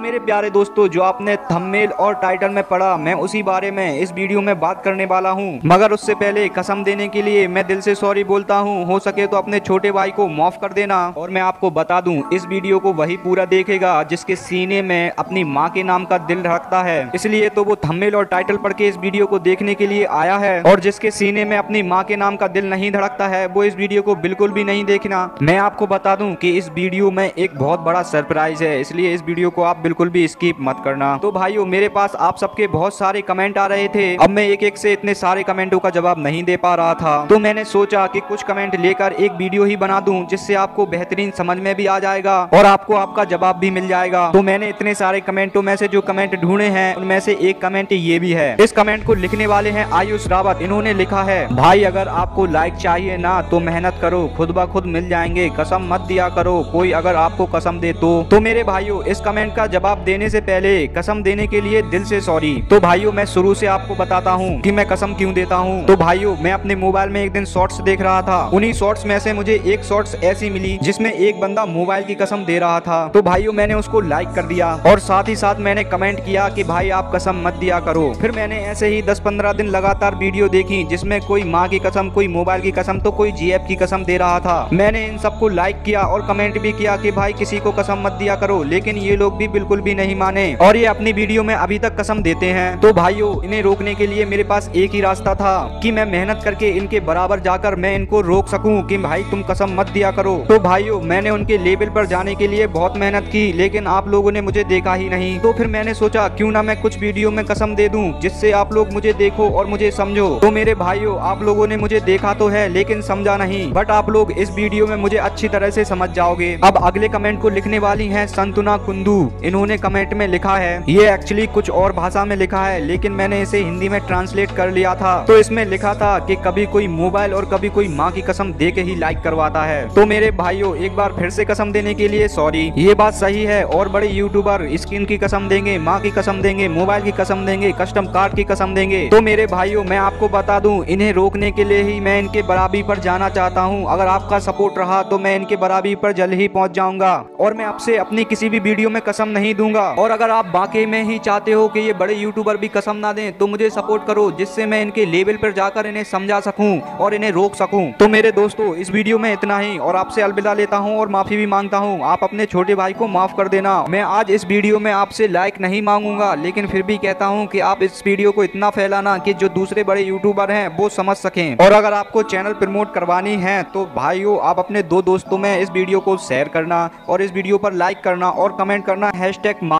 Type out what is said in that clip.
मेरे प्यारे दोस्तों, जो आपने थंबनेल और टाइटल में पढ़ा, मैं उसी बारे में इस वीडियो में बात करने वाला हूँ। मगर उससे पहले कसम देने के लिए मैं दिल से सॉरी बोलता हूँ। हो सके तो अपने छोटे भाई को माफ़ कर देना। और मैं आपको बता दूँ, इस वीडियो को वही पूरा देखेगा, जिसके सीने में अपनी माँ के नाम का दिल रखता है। इसलिए तो वो थंबनेल और टाइटल पढ़ के इस वीडियो को देखने के लिए आया है। और जिसके सीने में अपनी माँ के नाम का दिल नहीं धड़कता है, वो इस वीडियो को बिल्कुल भी नहीं देखना। मैं आपको बता दूँ की इस वीडियो में एक बहुत बड़ा सरप्राइज़ है। इसलिए इस वीडियो को आप बिल्कुल भी स्कीप मत करना। तो भाइयों मेरे पास आप सबके बहुत सारे कमेंट आ रहे थे। अब मैं एक एक से इतने सारे कमेंटों का जवाब नहीं दे पा रहा था। तो मैंने सोचा कि कुछ कमेंट लेकर एक वीडियो ही बना दूँ जिससे आपको बेहतरीन समझ में भी आ जाएगा और आपको आपका जवाब भी मिल जाएगा। तो मैंने इतने सारे कमेंटों में से जो कमेंट ढूंढे हैं उनमें से एक कमेंट ये भी है। इस कमेंट को लिखने वाले हैं आयुष रावत। इन्होंने लिखा है भाई अगर आपको लाइक चाहिए ना तो मेहनत करो। खुद ब खुद मिल जाएँगे। कसम मत दिया करो। कोई अगर आपको कसम दे तो, तो मेरे भाइयों इस कमेंट का देने से पहले कसम देने के लिए दिल से सॉरी। तो भाइयों, मैं शुरू से आपको बताता हूँ कि मैं कसम क्यों देता हूँ। तो भाइयों, मैं अपने मोबाइल में एक दिन शॉर्ट्स देख रहा था। उन्हीं शॉर्ट्स में से मुझे एक शॉर्ट्स ऐसी मिली, जिसमें एक बंदा मोबाइल की कसम दे रहा था। तो भाइयों, मैंने उसको लाइक कर दिया और साथ ही साथ मैंने कमेंट किया कि, भाई, आप कसम मत दिया करो। फिर मैंने ऐसे ही दस पंद्रह दिन लगातार वीडियो देखी, जिसमें कोई माँ की कसम, कोई मोबाइल की कसम तो कोई जीएफ की कसम दे रहा था। मैंने इन सबको लाइक किया और कमेंट भी किया कि, भाई, किसी को कसम मत दिया करो। लेकिन ये लोग भी बिल्कुल भी नहीं माने। और ये अपनी वीडियो में अभी तक कसम देते हैं। तो भाइयों, इन्हें रोकने के लिए मेरे पास एक ही रास्ता था कि मैं मेहनत करके इनके बराबर जाकर मैं इनको रोक सकूँ कि भाई तुम कसम मत दिया करो। तो भाइयों, मैंने उनके लेवल पर जाने के लिए बहुत मेहनत की, लेकिन आप लोगों ने मुझे देखा ही नहीं। तो फिर मैंने सोचा, क्यों ना मैं कुछ वीडियो में कसम दे दूँ, जिससे आप लोग मुझे देखो और मुझे समझो। तो मेरे भाइयों, आप लोगों ने मुझे देखा तो है, लेकिन समझा नहीं। बट आप लोग इस वीडियो में मुझे अच्छी तरह से समझ जाओगे। अब अगले कमेंट को लिखने वाली है संतुना कुंदू। इन्होंने कमेंट में लिखा है। ये एक्चुअली कुछ और भाषा में लिखा है, लेकिन मैंने इसे हिंदी में ट्रांसलेट कर लिया था। तो इसमें लिखा था कि कभी कोई मोबाइल और कभी कोई माँ की कसम दे के ही लाइक करवाता है। तो मेरे भाइयों, एक बार फिर से कसम देने के लिए सॉरी ये बात सही है, और बड़े यूट्यूबर स्किन की कसम देंगे, माँ की कसम देंगे मोबाइल की कसम देंगे कस्टम कार्ड की कसम देंगे। तो मेरे भाइयों, मैं आपको बता दूँ, इन्हें रोकने के लिए ही मैं इनके बराबरी पर जाना चाहता हूँ। अगर आपका सपोर्ट रहा तो मैं इनके बराबरी पर जल्द ही पहुँच जाऊँगा। और मैं आपसे अपनी किसी भी वीडियो में कसम नहीं दूँगा। और अगर आप बाकी में ही चाहते हो कि ये बड़े यूट्यूबर भी कसम ना दें तो मुझे सपोर्ट करो, जिससे मैं इनके लेवल पर जाकर इन्हें समझा सकूँ और इन्हें रोक सकूँ। तो मेरे दोस्तों, इस वीडियो में इतना ही, और आपसे अलविदा लेता हूँ और माफ़ी भी माँगता हूँ। आप अपने छोटे भाई को माफ़ कर देना। मैं आज इस वीडियो में आपसे लाइक नहीं मांगूँगा, लेकिन फिर भी कहता हूँ कि आप इस वीडियो को इतना फैलाना कि जो दूसरे बड़े यूट्यूबर हैं, वो समझ सकें। और अगर आपको चैनल प्रमोट करवानी है तो भाइयों, आप अपने दो दोस्तों में इस वीडियो को शेयर करना, और इस वीडियो पर लाइक करना, और कमेंट करना हैश